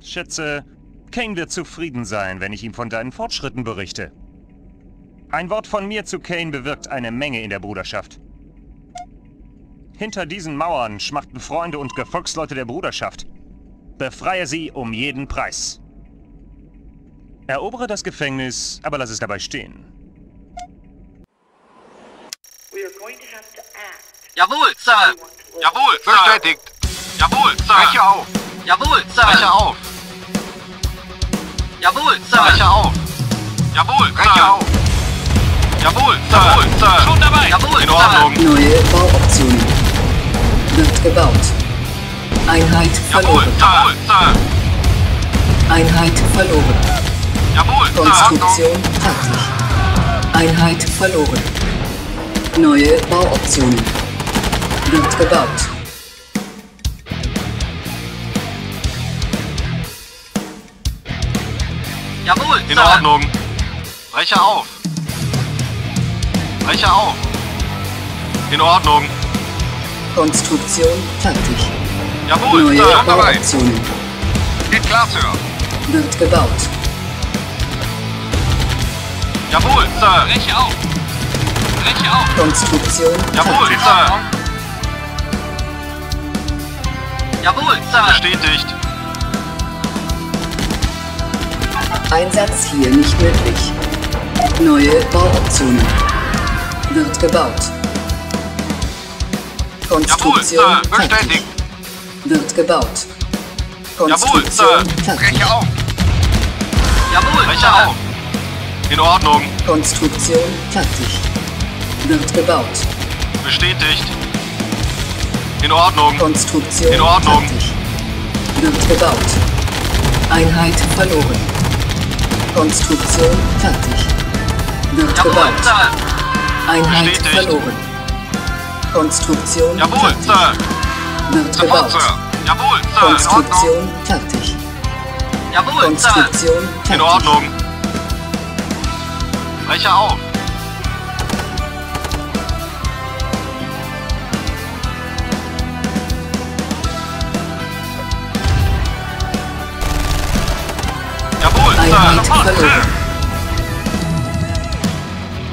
Schätze, Kane wird zufrieden sein, wenn ich ihm von deinen Fortschritten berichte. Ein Wort von mir zu Kane bewirkt eine Menge in der Bruderschaft. Hinter diesen Mauern schmachten Freunde und Gefolgsleute der Bruderschaft. Befreie sie um jeden Preis. Erobere das Gefängnis, aber lass es dabei stehen. Jawohl, Sir! Jawohl, bestätigt. Jawohl, Sir! Breche auf. Jawohl, Sir! Breche auf. Jawohl, Sir! Breche auf. Jawohl, Breche auf. Jawohl, Jawohl, Sir. Schon dabei! Jawohl, In Ordnung. Neue Bauoptionen. Wird gebaut. Einheit Jawohl, verloren. jawohl, Sir! Einheit verloren. Jawohl, Sir! Konstruktion fertig. Einheit verloren. Neue Bauoptionen. Wird gebaut. Jawohl, In Sir! Ordnung. Breche auf. Breche auf. In Ordnung. Konstruktion fertig. Jawohl, Neue Sir! Dabei. Geht klar, Sir. Wird gebaut. Jawohl, Sir! Breche auf! Breche auf! Konstruktion Jawohl, fertig. Sir! Jawohl, Sir! Bestätigt. Einsatz hier nicht möglich. Neue Bauoptionen. Wird gebaut. Konstruktion Jawohl, Sir. fertig. Bestätigt. Wird gebaut. Jawohl, Konstruktion Sir. fertig. Breche auf. Jawohl, Breche Sir! auf. In Ordnung. Konstruktion fertig. Wird gebaut. Bestätigt. In Ordnung. Konstruktion In Ordnung. fertig. Wird gebaut. Einheit verloren. Konstruktion fertig. Wird Jawohl, gebaut. Sir! Einheit Bestätigt. verloren. Konstruktion Jawohl, fertig. Sir! Wird Sofort, gebaut. Sir. Jawohl, Sir! Konstruktion fertig. Jawohl, Sir! Konstruktion fertig. In Ordnung. Breche auf. Sir! Sofort.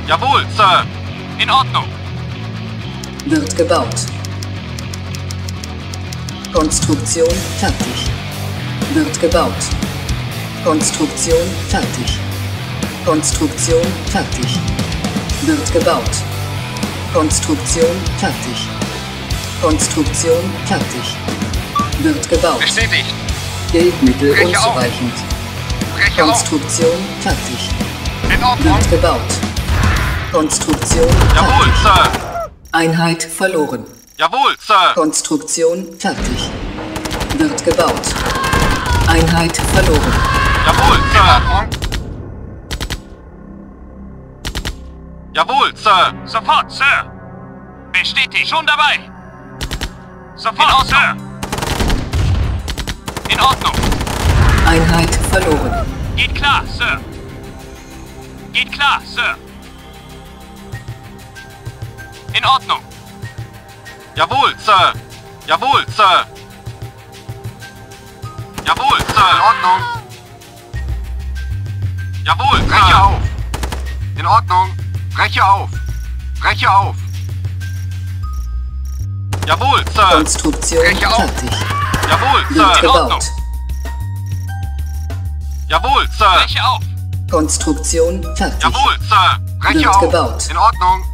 Jawohl, Sir! In Ordnung! Wird gebaut. Konstruktion fertig. Wird gebaut. Konstruktion fertig. Konstruktion fertig. Wird gebaut. Konstruktion fertig. Konstruktion fertig. Wird gebaut. Bestätigt. Geldmittel unzureichend. Breche auf. Konstruktion fertig. In Ordnung. Wird gebaut. Konstruktion Jawohl, fertig. Sir! Einheit verloren. Jawohl, Sir! Konstruktion fertig. Wird gebaut. Einheit verloren. Jawohl, Sir! Jawohl, Sir! Sofort, Sir! Bestätigt! Schon dabei! Sofort, Sir! In Ordnung! Einheit verloren. Geht klar, Sir! Geht klar, Sir! In Ordnung! Jawohl, Sir! Jawohl, Sir! Jawohl, Sir! In Ordnung. Jawohl, Breche Sir! auf. In Ordnung. Breche auf. Breche auf. Jawohl, Sir! Konstruktion Breche auf. fertig. Jawohl, Sir! In Ordnung! Jawohl, Sir! Breche auf! Konstruktion fertig. Jawohl, Sir! Breche Wird auf. gebaut. In Ordnung.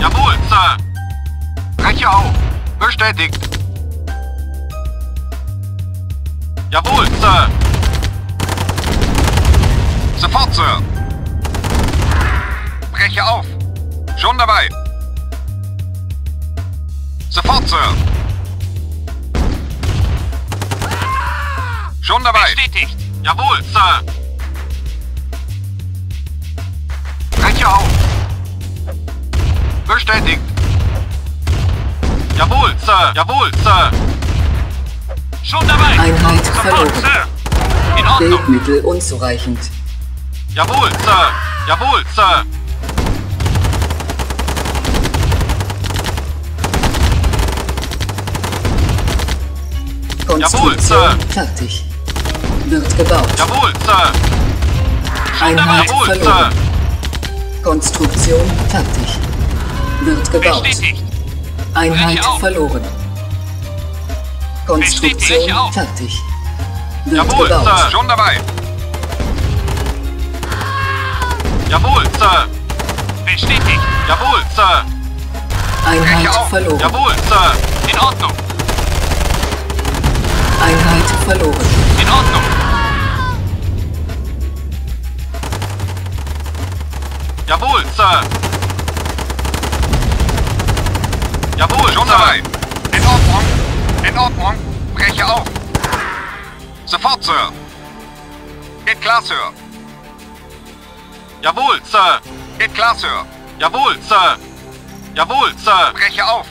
Jawohl, Sir! Breche auf. Bestätigt. Jawohl, Sir! Sofort, Sir. Breche auf. Schon dabei. Sofort, Sir. Schon dabei. Bestätigt! Jawohl, Sir! Breche auf. Bestätigt. Jawohl, Sir! Jawohl, Sir! Schon dabei! Einheit verloren. Sir! In Ordnung! Geldmittel unzureichend. Jawohl, Sir! Jawohl, Sir! Jawohl, Sir. Fertig. Wird gebaut. Jawohl, Sir. Einheit Jawohl, Sir. verloren. Konstruktion fertig. Wird gebaut. Bestätigt. Einheit verloren. Konstruktion fertig. Wird Jawohl, gebaut. Sir. Schon dabei. Jawohl, Sir. Bestätigt. Jawohl, Sir. Einheit verloren. Jawohl, Sir. In Ordnung. Einheit verloren. In Ordnung. Jawohl, Sir. Jawohl, Schon Sir. dabei. In Ordnung. In Ordnung. Breche auf. Sofort, Sir. Geht klar, Sir. Jawohl, Sir. Geht klar, Sir. Jawohl, Sir. Jawohl, Sir. Breche auf.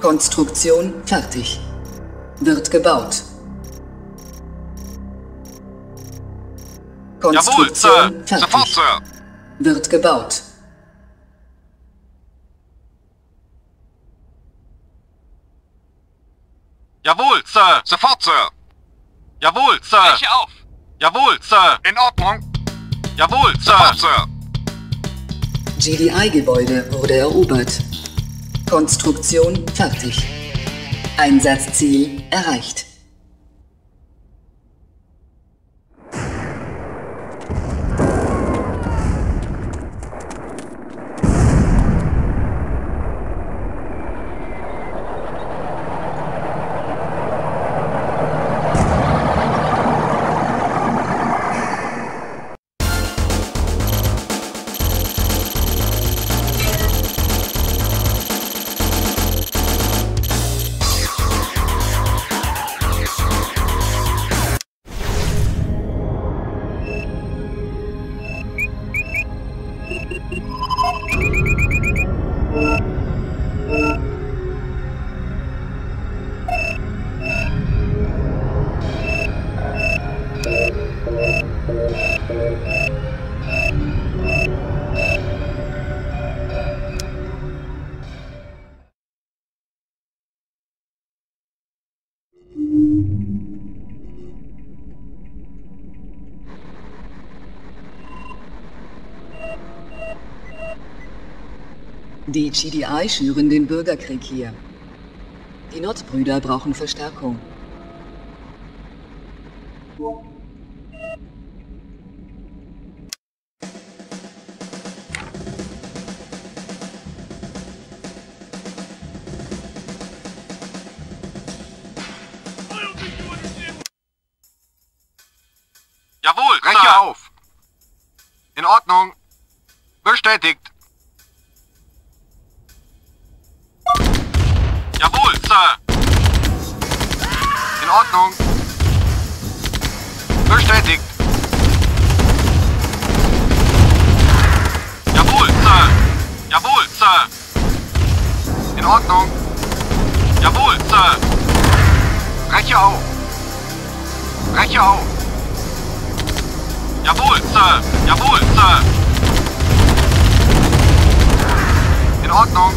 Konstruktion fertig. Wird gebaut. Konstruktion Sir. fertig. Sofort, Sir. Wird gebaut. Jawohl, Sir. Sofort, Sir. Jawohl, Sir. Breche auf. Jawohl, Sir. In Ordnung. Jawohl, Sofort, Sir. Sir. GDI-Gebäude wurde erobert. Konstruktion fertig. Einsatzziel erreicht. Die GDI schüren den Bürgerkrieg hier. Die Notbrüder brauchen Verstärkung. Jawohl, Ordnung. Bestätigt. Jawohl, Sir. Jawohl, Sir. In Ordnung. Jawohl, Sir. Breche auf. Breche auf. Jawohl, Sir. Jawohl, Sir. In Ordnung.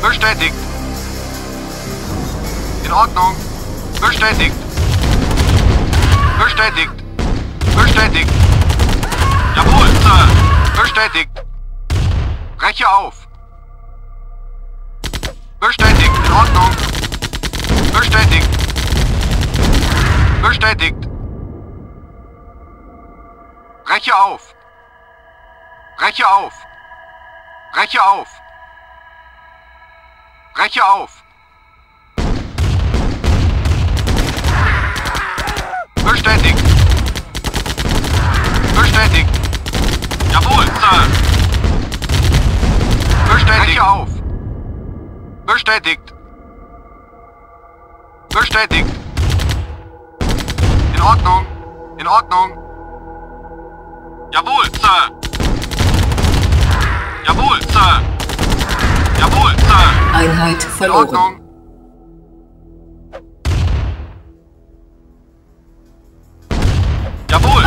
Bestätigt. In Ordnung. Bestätigt. Bestätigt. Bestätigt. Jawohl, Sir. Bestätigt. Breche auf. Bestätigt. In Ordnung. Bestätigt. Bestätigt. Breche auf. Breche auf. Breche auf. Breche auf. Bestätigt. Bestätigt. Jawohl, Sir. Bestätigt. Breche auf. Bestätigt. Bestätigt. In Ordnung. In Ordnung. Jawohl, Sir. Jawohl, Sir. Jawohl, Sir. Einheit In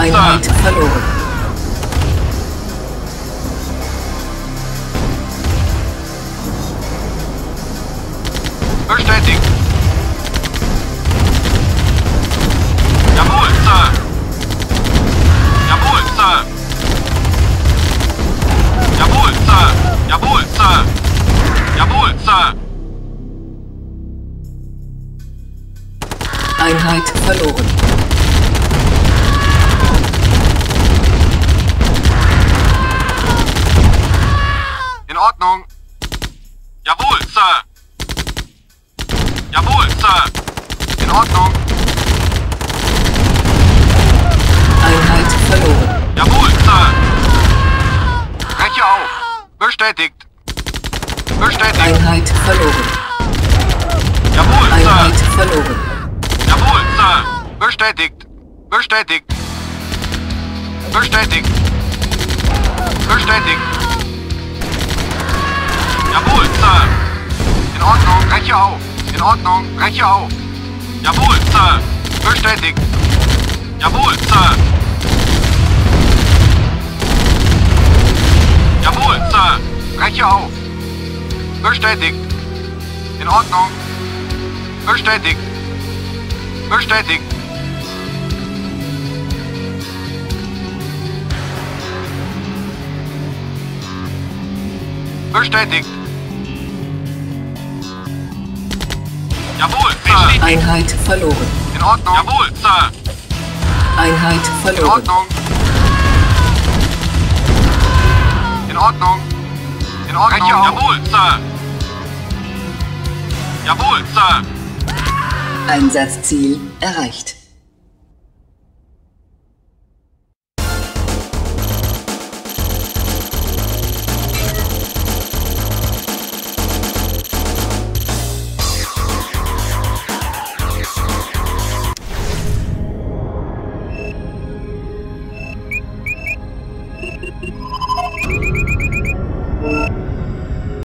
Einheit verloren. Bestätigt. Jawohl, Sir. Jawohl, Sir. Jawohl, Sir. Jawohl, Sir. Jawohl, Sir. Einheit verloren. Ordnung. Jawohl, Sir. Jawohl, Sir. In Ordnung. Einheit verloren. Jawohl, Sir. Breche auf. Bestätigt. Bestätigt. Einheit verloren. Jawohl, Einheit Sir. verloren. Jawohl, Sir. Bestätigt. Bestätigt. Bestätigt. Bestätigt. Jawohl, Sir. In Ordnung. Breche auf. In Ordnung. Breche auf. Jawohl, Sir. Bestätigt. Jawohl, Sir. Jawohl, Sir. Breche auf. Bestätigt. In Ordnung. Bestätigt. Bestätigt. Bestätigt. Jawohl, Sir. Einheit verloren. In Ordnung. Jawohl, Sir. Einheit In verloren. Ordnung. In Ordnung. In Ordnung. Breche auf. Jawohl, Sir. Jawohl, Sir. Einsatzziel erreicht.